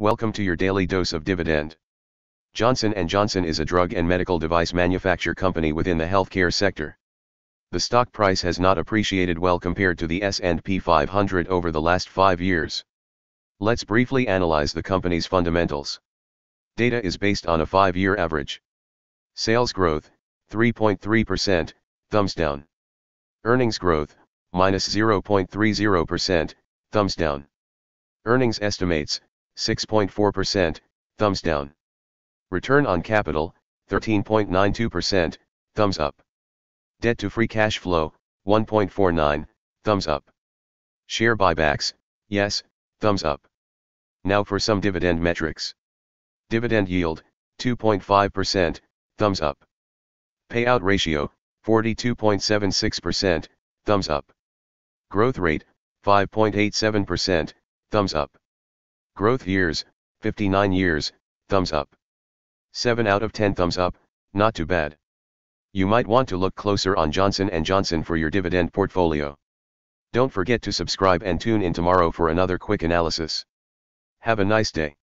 Welcome to your daily dose of dividend. Johnson & Johnson is a drug and medical device manufacture company within the healthcare sector. The stock price has not appreciated well compared to the S&P 500 over the last 5 years. Let's briefly analyze the company's fundamentals. Data is based on a 5-year average. Sales growth, 3.3%, thumbs down. Earnings growth, minus 0.30%, thumbs down. Earnings estimates, 6.4%, thumbs down. Return on capital, 13.92%, thumbs up. Debt to free cash flow, 1.49, thumbs up. Share buybacks, yes, thumbs up. Now for some dividend metrics. Dividend yield, 2.5%, thumbs up. Payout ratio, 42.76%, thumbs up. Growth rate, 5.87%, thumbs up. Growth years, 59 years, thumbs up. 7 out of 10 thumbs up, not too bad. You might want to look closer on Johnson & Johnson for your dividend portfolio. Don't forget to subscribe and tune in tomorrow for another quick analysis. Have a nice day.